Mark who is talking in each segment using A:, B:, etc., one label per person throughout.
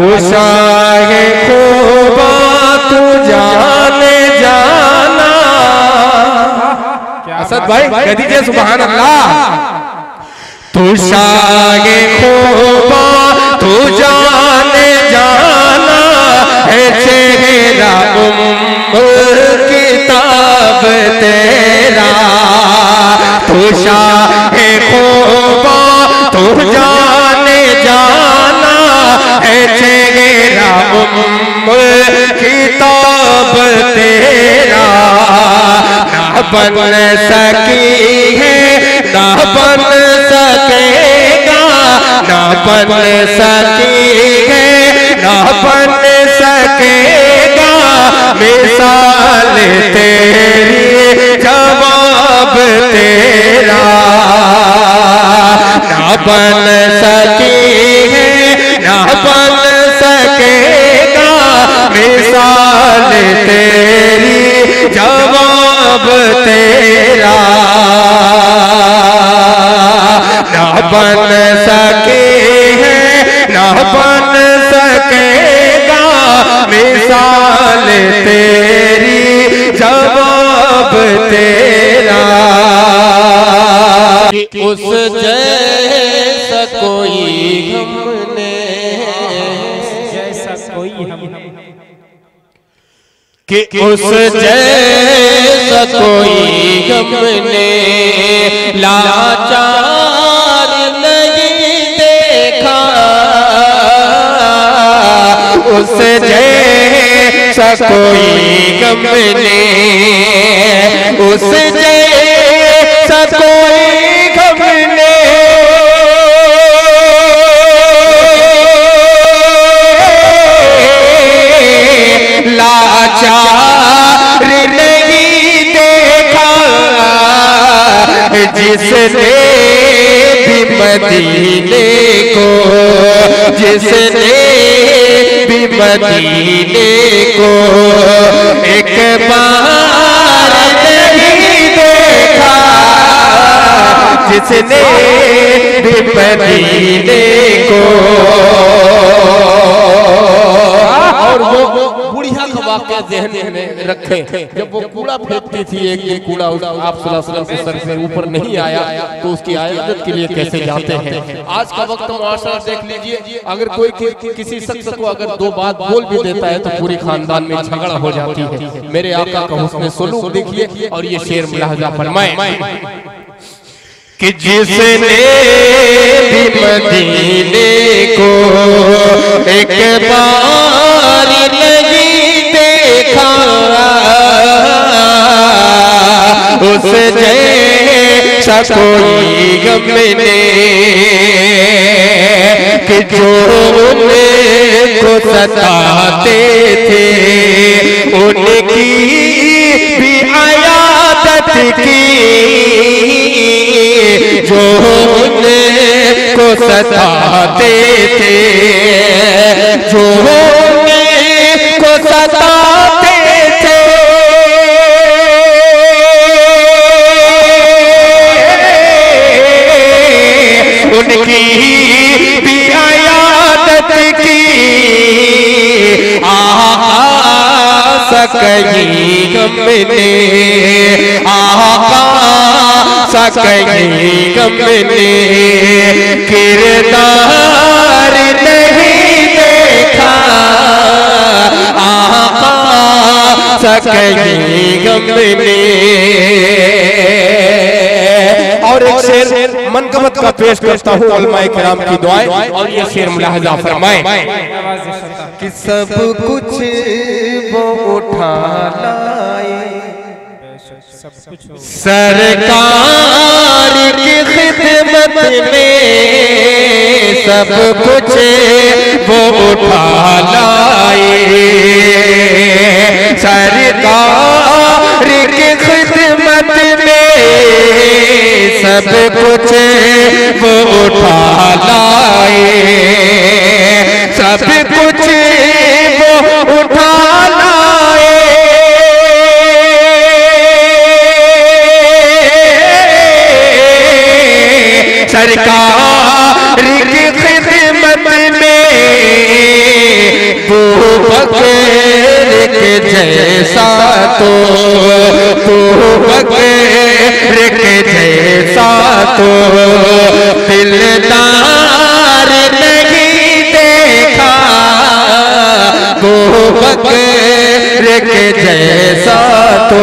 A: تو شاہ خوبا تو جانے جانا۔ اسد بھائی کہہ دیجیے سبحان اللہ۔ تو شاہ خوبا تو جانے جانا ہے چہرہ ام کتاب تیرا۔ تو شاہ خوبا تو جانے جانا ہے چہرہ ام کتاب تیرا، نہ بن سکی ہے، نہ بن سکے گا، نہ بن سکی ہے، نہ بن سکے گا۔ مثال تیری، جواب تیرا۔ نہ بن سکی ہے، نہ بن تیری جواب تیرا۔ نہ بن سکے ہے نہ بن سکے گا۔ مثال تیری جواب تیرا۔
B: اس جیسا کوئی ہم نے
C: جیسا کوئی ہم
B: کہ اس جیسا کوئی ہم نے لاچار نہیں دیکھا
A: اس جیسا کوئی غم نے اس جیسا کوئی جس نے بھی مدینے کو، جس نے بھی مدینے کو ایک بار نہیں دیکھا، جس نے بھی مدینے کو
B: واقعہ ذہن میں رکھیں۔ جب وہ کوڑا پھینکتی تھی ایک ایک کوڑا آپ صلی اللہ علیہ وسلم کے سر سے اوپر نہیں آیا تو اس کی عیادت کے لیے کیسے جاتے ہیں؟ آج کا وقت معاشرہ دیکھ لیجیے۔ اگر کوئی کسی شخص کو اگر دو بات بول بھی دیتا ہے تو پوری خاندان میں جھگڑا ہو جاتی ہے۔ میرے آقا کا حسن سلوک دیکھیے اور یہ شعر ملاحظہ فرمائیں۔
A: کہ جس نے بھی مدینے کو ایک بار اس جیسا کوئی غم نے کہ جو ان کو ستاتے تھے، ان کی بھی عیادت کی، جو ان کو ستاتے تھے، جو سکئی آقا سکئی غم کردار نہیں دیکھا۔ آقا سکئی غم اور ایک شیر منقبت کا پیش کرتا ہوں علماء کرام کی دعائیں اور یہ شیر ملاحظہ فرمائیں۔ کہ سب کچھ اٹھا لائے سرکار کی خدمت میں سب کچھ وہ اٹھا لائے۔ سرکار کی خدمت میں سب کچھ وہ اٹھا لائے۔ سب دلدار نہیں دیکھا۔ وہ بکر کے جیسا تو۔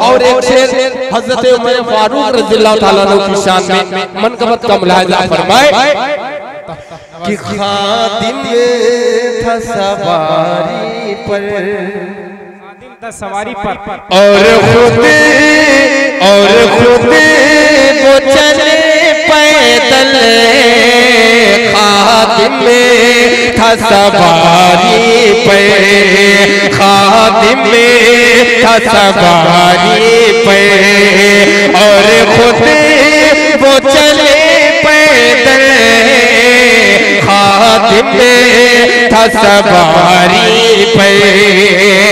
B: اور ایک شیر حضرت عمر فاروق رضی اللہ تعالیٰ عنہ کی شان میں منقبت کا ملاحظہ فرمائے
A: کہ خادم تھا سواری پر۔
C: تھا سواری پر۔
A: اور خود اور خود وہ چلے پیدل خادم میں تھا سواری پہ۔ خادم میں تھا سواری پہ۔ اور خود وہ چلے پیدل خادم میں تھا سواری پہ۔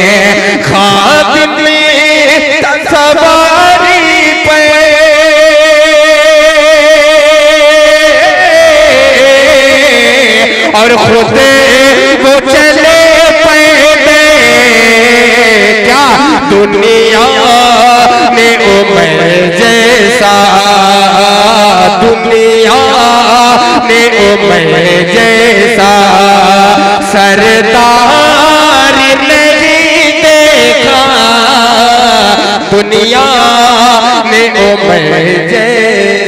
A: اور خود وہ چلے پیدے۔ کیا دنیا میں عمر جیسا، دنیا میں عمر جیسا۔ سردار نہیں دیکھا، دنیا میں عمر جیسا۔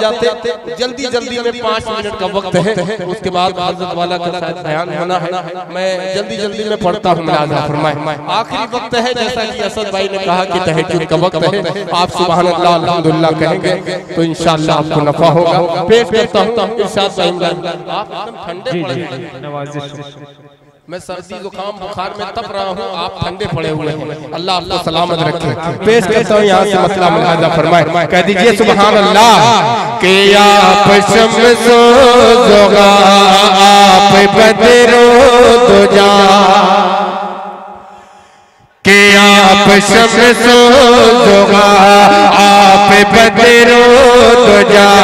B: جاتے جاتے جلدی جلدی میں پانچ منٹ کا وقت ہے اس کے بعد حضرت والا کا شاید بیان ہونا ہے۔ میں جلدی جلدی میں پڑھتا ہوں ملاحظہ فرمائے آخری وقت ہے جیسا کہ اسد بھائی نے کہا کہ تہجد کا وقت ہے۔ آپ سبحان اللہ الحمدللہ کہیں گے تو انشاءاللہ آپ کو نفع ہوگا۔ پیش کرتا ہوں ارشاد بھائی آپ ایک دم ٹھنڈے پڑے
C: جی
B: ہیں
C: نوازش
B: میں سردی زکام بخار میں تپ رہا ہوں، آپ ٹھنڈے پڑے ہوئے ہیں۔ اللہ آپ کو سلامت رکھے۔
A: پیش کرتا ہوں یہاں سے مسئلہ ملاحظہ فرمائے۔ کہہ دیجیے سبحان اللہ کہ آپ شمس و زغا، آپ بدر و دجا۔ کہ آپ شمس و زغا، آپ بدر و دجا۔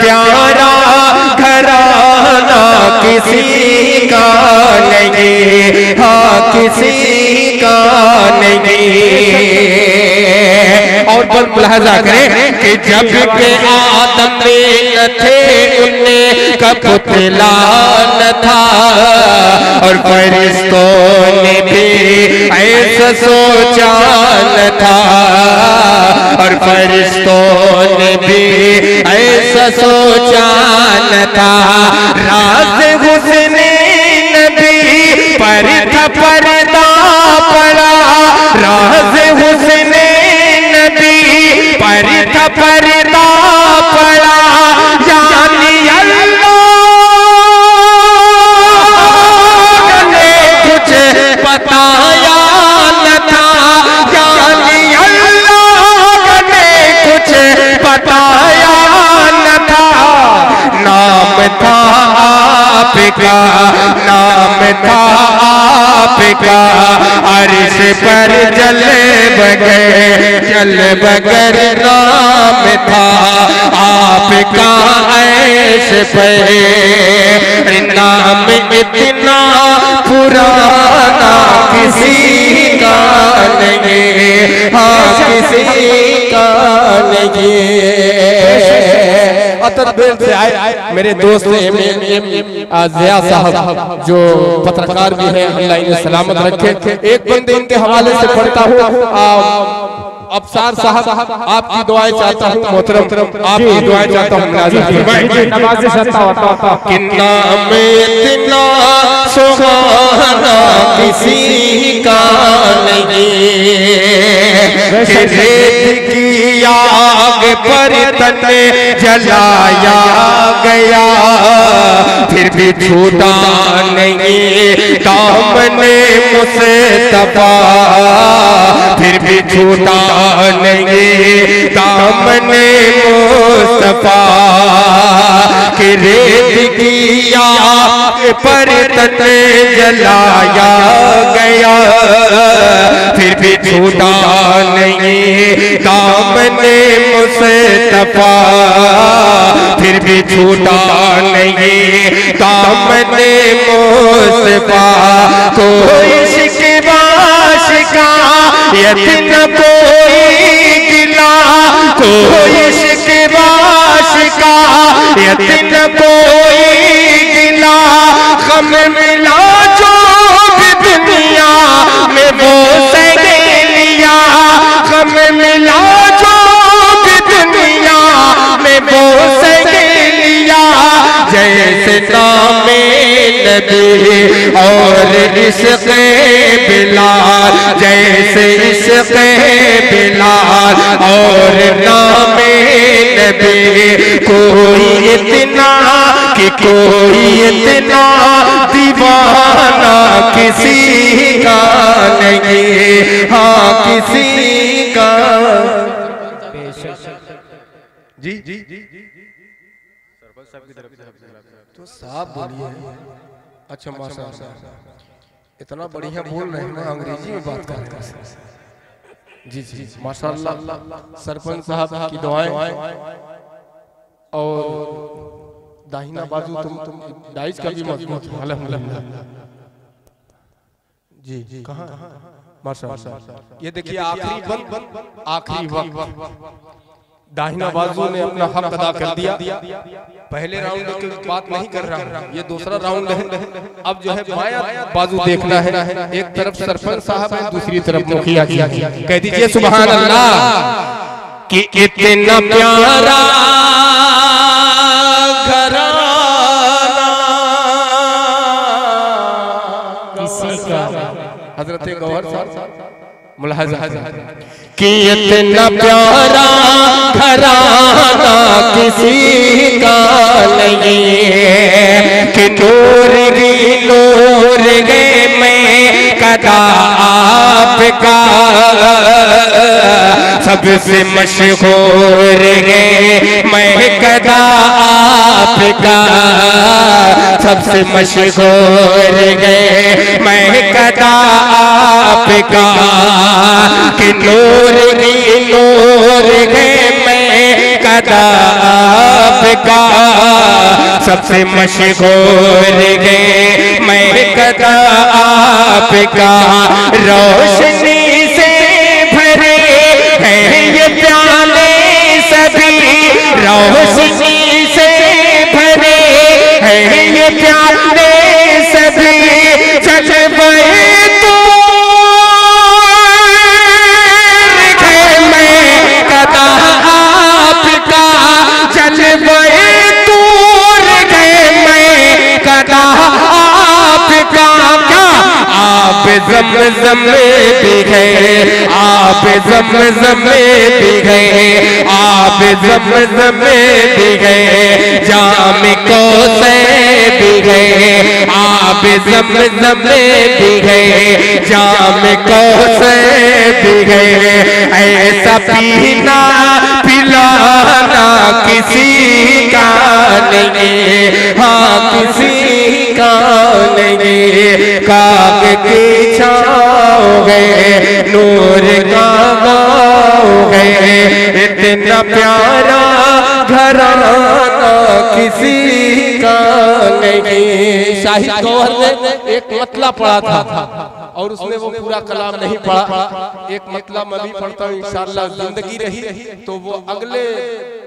A: پیارا گھرانہ کسی کا نہیں ہاں کسی کا نہیں۔ اور بل ملاحظہ کریں کہ جبکہ آدم میں تھے انہیں کا پتلا نہ تھا اور فرشتوں نے بھی ایسا سوچا نہ تھا اور فرشتوں نے بھی ایسا سوچا نہ تھا۔ راز حسین آپ کا نام تھا، آپ کا عرش پر جل بغیر جل بغیر نام تھا۔ آپ کا عیش پہ نام اتنا پرانا کسی کا نہیں ہاں کسی کا نہیں۔
B: عطر بیل سے آئے میرے دوست ایم ایم ایم زیا صاحب جو پترکار بھی ہیں اللہ انہیں سلامت رکھے۔ ایک بندے ان کے حوالے سے پڑھتا ہوں ابسار صاحب آپ کی دعائیں چاہتا ہوں محترم آپ کی دعائیں چاہتا ہوں
C: عطا عطا عطا
A: کہ نام اتنا سہانا کسی کا نہیں کہ ریت کی آگ پر تن جلایا گیا پھر بھی چھوٹا نہیں دامن مصطفیٰ بھی چھوٹا نہیں۔ دامن مصطفیٰ کہ ریت کی آگ پر تن جلایا گیا۔ پھر بھی چھوٹا نہیں۔ دامن مصطفیٰ پھر بھی چھوٹا نہیں۔ دامن مصطفیٰ کوئی شکوا شکایت نہ کوئی گلا کوئی شکوا شکایت نہ کوئی گلا غم ملا جو بھی دنیا میں وہ سہیلیا غم ملا جو بھی دنیا میں وہ سہیلیا دیا جیسے نام نبی اور عشق بلال، جیسے عشق بلال اور نام نبی، کوئی اتنا کہ کوئی اتنا دیوانہ کسی کا نہیں ہاں کسی کا۔ جی جی تو صاحب بولیے۔ اچھا ماشاء اللہ اتنا بڑھیا بول رہے ہیں انگریزی میں بات کر رہا ہوں جی جی ماشاء اللہ سرپنچ صاحب کی دعائیں۔ اور داہینہ بازو تم تم ڈائز کا بھی مضبوط الحمدللہ۔ جی جی کہاں ماشاء اللہ یہ دیکھیے آخری بند آخری وقت۔ داہینہ بازو نے اپنا حق ادا کر دیا۔ پہلے راؤنڈ کی بات نہیں کر رہا یہ دوسرا راؤنڈ ہے۔ اب جو ہے بایاں بازو دیکھنا ہے۔ ایک طرف سرپنچ صاحب ہے دوسری طرف مخیہ کی کہہ دیجیے سبحان اللہ۔ کہ اتنا پیارا
C: کسی کا۔
A: حضرت گوھر صاحب۔ ملاحظہ کہ اتنا پیارا گھرانہ کسی کا نہیں۔ ہے کہ نور گی نور گے میں، کدا آپ کا سب سے مشہور ہے میں آپ کا۔ سب سے مشہور ہے میں آپ کا۔ کہ نور ہی نور ہے میں آپ کا۔ سب سے مشہور ہے میں آپ کا۔ روشنی زم گئے، آپ زم زم بھی گئے، آپ زم زم بھی گئے، جام کو سے بھی گئے، آپ زم زم بھی گئے، جام کو سے بھی گئے، ایسا پینا پلانا کسی کا نہیں ہاں کسی کا نہیں کاغ کی چھاؤ گئے نور کا گاؤ گئے اتنا پیارا گھرانہ کسی کا نہیں۔ شاہد گوھر نے ایک مطلع پڑھا تھا اور اس میں وہ پورا کلام نہیں پڑھا۔ ایک مطلع میں بھی پڑھتا ہوں، انشاءاللہ زندگی رہی تو وہ اگلے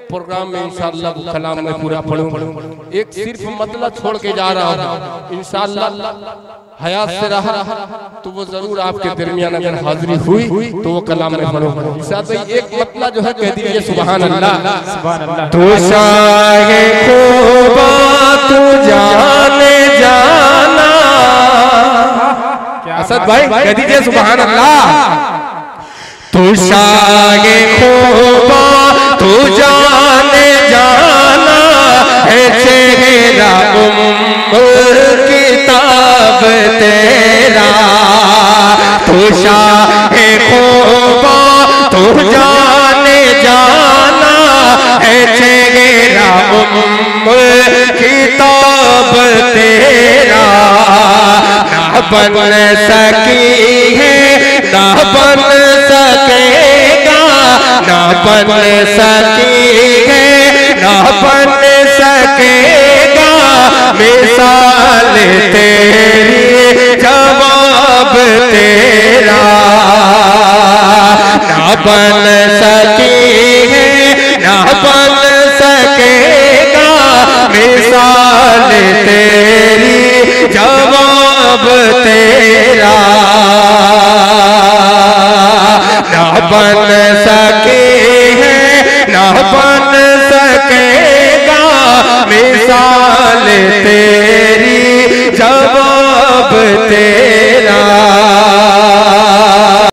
A: پروگرام میں انشاءاللہ وہ کلام میں پورا پڑھوں ایک صرف مطلع چھوڑ کے جا رہا ہوں۔ انشاءاللہ حیات سے رہا تو وہ ضرور آپ کے درمیان اگر حاضری ہوئی تو وہ کلام میں پڑھوں انشاءاللہ ایک مطلع جو ہے کہہ دیجیے سبحان اللہ
C: سبحان اللہ
A: تو شاہ خوبا تو جانے جانا۔ اسد بھائی کہہ دیجیے سبحان اللہ تو شاہ خوبا تو جانے جانا ہے چہرہ امر کتاب تیرا۔ تو شاہ خوبا، تو جانے جانا ہے چہرہ امر کتاب تیرا۔ بن سکی بن سکے گے نہ بن سکے گا۔ مثال تیری جواب تیرا۔ نہ بن سکے گے نہ بن سکے گا۔ مثال تیری جواب تیرا۔ نہ بن محبت